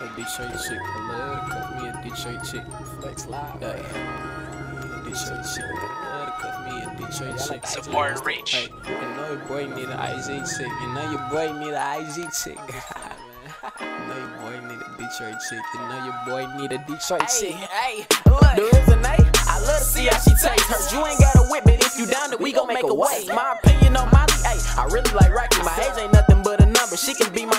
A Detroit chick, I love to cuff me a Detroit chick. Flexx live. Yeah. A Detroit chick, I love to cuff me a Detroit chick. Support reach. Hey, you know your boy need an IG chick. You know your boy need an IG chick. you know your boy need a Detroit chick. You know your boy need a Detroit chick. Hey, look. The reason A, I love to see how she tastes. Heard you ain't got a whip, but if you down, then we gon' make a way. My opinion on Molly, hey, I really like Rocky. My age ain't nothing but a number. She can be my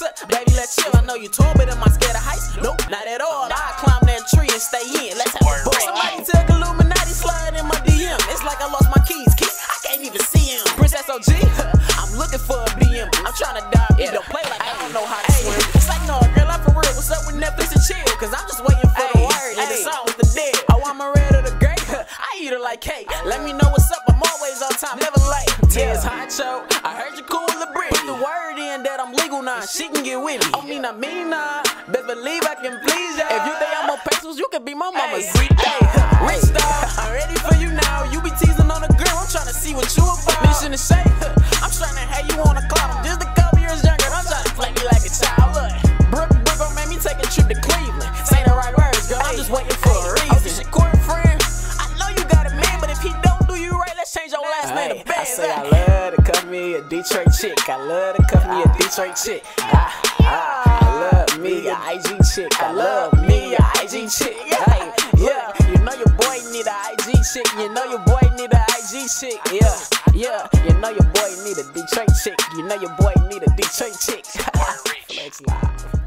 what's up? Baby, let's chill. I know you tall, but am I scared of heights? Nope, not at all. I climb that tree and stay in. Let's have a ball. Somebody tell Illuminati slide in my DM. It's like I lost my keys, kid. I can't even see him. Princess OG, I'm looking for a BM. I'm trying to dive. Yeah. Don't play like I don't know how to swim. It's like, no, girl, I'm for real. What's up with Netflix and chill? Cause I'm just waiting for the word and the song with the dead. Oh, I'm a red of the great. I eat her like cake. Let me know what's up. I'm always on time, never late. Tears honcho. I heard you cool She can get with me. Oh, I mean, I mean, nah. Best believe I can please ya. If you think I'm on pesos, you can be my mama's sweet day. Rich star, I'm ready for you now. You be teasing on the girl. I'm trying to see what you about. Mission to say, I'm trying to have you on a cloud. I'm just a couple years younger. I'm trying to play me like a child. Look, Brooke, Brooke make me take a trip to Cleveland. Say the right words, girl. I'm just waiting for a reason. Shakur friend, I know you got a man, but if he don't do you right, let's change your last name to I say I love cuff me a Detroit chick. I love to cuff me a Detroit chick. Ah, ah, I love me a IG chick. I love me a IG chick. Hey, yeah, you know your boy need a IG chick. You know your boy need a IG chick. Yeah, yeah, you know your boy need a Detroit chick. You know your boy need a Detroit chick. Flexx live.